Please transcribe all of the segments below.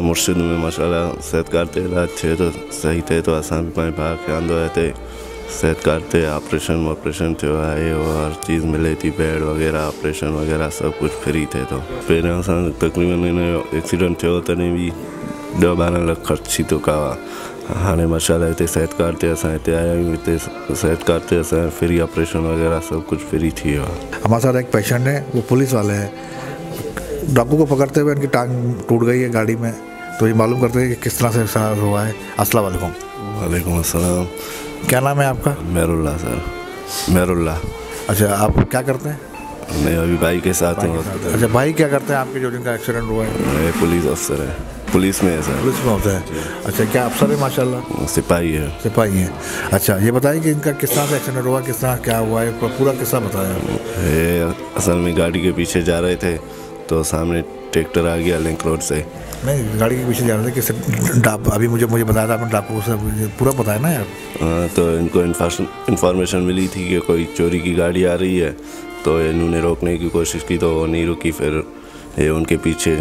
मुर्शिद में माशाल्लाह सेहत करते इलाज थे तो सही थे तो असां भी भाउ खे आंदो हिते सेहत करते ऑपरेशन वॉपरेशन थियो आहे उहो हर चीज़ मिले थी, बेड वग़ैरह, ऑपरेशन वग़ैरह, सब कुछ फ्री थो पहिरियों असां तक़रीबन हिन एक्सीडेंट थियो तॾहिं बि ॾह ॿारहं लख ख़र्च थी चुका हुआ हाणे माशाल्लाह हिते सेहत कार्ड ते असां आया आहियूं हिते सेहत कार्ड ते असां फ्री ऑपरेशन वग़ैरह, सब कुछ फ्री थी। वियो हमारे साथ एक पेशेंट है, वो पुलिस वाले हैं। डाकू को पकड़ते हुए उनकी टांग टूट गई है गाड़ी में। तो ये मालूम करते हैं कि किस तरह से हुआ है। अस्सलाम वालेकुम वालेकुम अस्सलाम। क्या नाम है आपका? मेरुल्ला सर। मेरुल्ला। अच्छा आप क्या करते हैं? मैं अभी भाई के साथ हूँ। अच्छा भाई क्या करते हैं आपके जो जिनका एक्सीडेंट हुआ है? मैं पुलिस अफसर है। पुलिस में है सर। पुलिस में होता है। अच्छा क्या अफसर है माशाल्लाह? सिपाही है। सिपाही हैं। अच्छा ये बताइए कि इनका किस तरह से एक्सीडेंट हुआ किस तरह क्या हुआ है? पूरा किस्सा बताया असल में गाड़ी के पीछे जा रहे थे। तो सामने ट्रैक्टर आ गया लिंक रोड से। नहीं गाड़ी के पीछे जा रहे थे कि सर डाप अभी मुझे मुझे बताया था आपने डाकू से पूरा पता है ना यार। हाँ, तो इनको इन्फॉर्मेशन मिली थी कि कोई चोरी की गाड़ी आ रही है तो इन्होंने रोकने की कोशिश की तो वो नहीं रुकी फिर ये उनके पीछे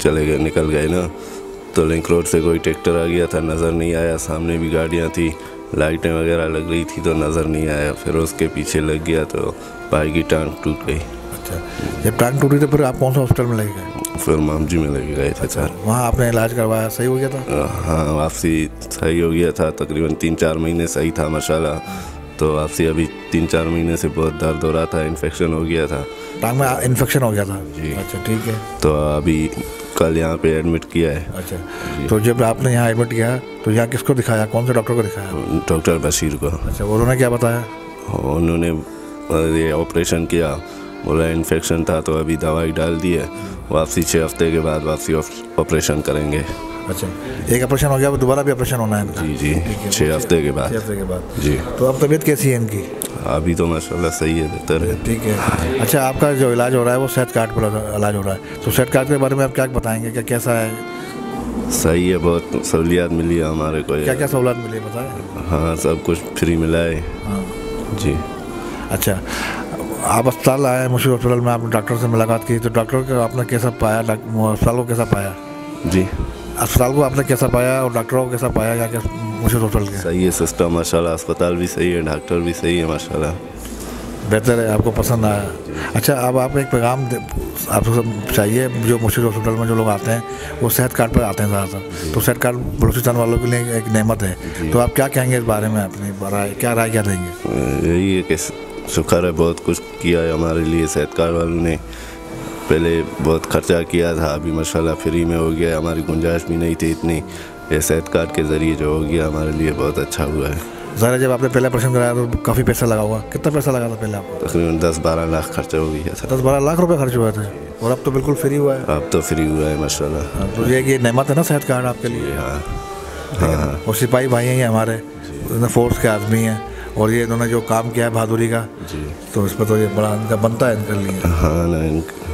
चले गए निकल गए ना। तो लिंक रोड से कोई ट्रैक्टर आ गया था नज़र नहीं आया सामने भी गाड़ियाँ थी लाइटें वगैरह लग रही थी तो नज़र नहीं आया फिर उसके पीछे लग गया तो भाई की टांग टूट गई। अच्छा। जब टांग टूटी तो फिर आप कौन सा हॉस्पिटल में लगे गए? फिर मामजी में लगे गए थे सर वहाँ आपने इलाज करवाया सही हो गया था? हाँ वापसी सही हो गया था तकरीबन तीन चार महीने सही था माशाल्लाह। तो वापसी अभी तीन चार महीने से बहुत दर्द हो रहा था इन्फेक्शन हो गया था। टांग में इन्फेक्शन हो गया था? जी। अच्छा ठीक है। तो अभी कल यहाँ पे एडमिट किया है। अच्छा तो जब आपने यहाँ एडमिट किया तो यहाँ किसको दिखाया? कौन से डॉक्टर को दिखाया? डॉक्टर बशीर को। अच्छा उन्होंने क्या बताया? उन्होंने ये ऑपरेशन किया। बोला इन्फेक्शन था तो अभी दवाई डाल दी है। वापसी छः हफ़्ते के बाद वापसी ऑपरेशन करेंगे। अच्छा। एक ऑपरेशन हो गया अब दोबारा भी ऑपरेशन होना है। जी जी। छः हफ़्ते के बाद। हफ़्ते के बाद। जी। तो अब तबीयत कैसी है इनकी? अभी तो माशाल्लाह सही है बेहतर है। ठीक है। अच्छा आपका जो इलाज हो रहा है वो सेहत कार्ड पर इलाज हो रहा है। तो सेहत कार्ड के बारे में आप क्या बताएँगे? क्या कैसा है? सही है बहुत सहूलियात मिली है हमारे को क्या क्या सहूलत मिली है बताएँ? हाँ सब कुछ फ्री मिला है। हाँ। जी। अच्छा आप अस्पताल आए मुशीर हॉस्पिटल में आपने डॉक्टर से मुलाकात की तो डॉक्टर को आपने कैसा पाया अस्पताल को कैसा पाया? जी। अस्पताल को आपने कैसा पाया और डॉक्टरों को कैसा पाया या क्या मुशीर हॉस्पिटल के? सही है सिस्टम माशाल्लाह अस्पताल भी सही है डॉक्टर भी सही है माशाल्लाह। बेहतर है आपको पसंद आया। अच्छा अब आप एक पैगाम आपको चाहिए जो मुशीर हॉस्पिटल में जो लोग आते हैं वो सेहत कार्ड पर आते हैं ज़्यादातर। तो सेहत कार्ड बलूचिस्तान वालों के लिए एक नेमत है। तो आप क्या कहेंगे इस बारे में अपनी राय क्या राय क्या देंगे? यही है कि शुक्र है बहुत कुछ किया है हमारे लिए। सेहत कार्ड वालों ने पहले बहुत खर्चा किया था अभी माशाल्लाह फ्री में हो गया हमारी गुंजाइश भी नहीं थी इतनी। ये सेहत कार्ड के ज़रिए जो हो गया हमारे लिए बहुत अच्छा हुआ है। ज़रा जब आपने पहला ऑपरेशन कराया तो काफ़ी पैसा लगा हुआ कितना पैसा लगा था पहले आपको? तकरीबन दस बारह लाख खर्चा हो गया था। दस बारह लाख रुपए खर्च हुआ था। और अब तो बिल्कुल फ्री हुआ है। अब तो फ्री हुआ है माशाल्लाह। हाँ, तो ये ये नेमत है ना सेहत कार्ड आपके लिए? हाँ। हाँ। और सिपाही भाई हैं हमारे। फोर्स के आदमी हैं। और ये इन्होंने जो काम किया है बहादुरी का जी। तो इस पर तो ये बड़ा इनका बनता है इनके लिए। हाँ ना इनका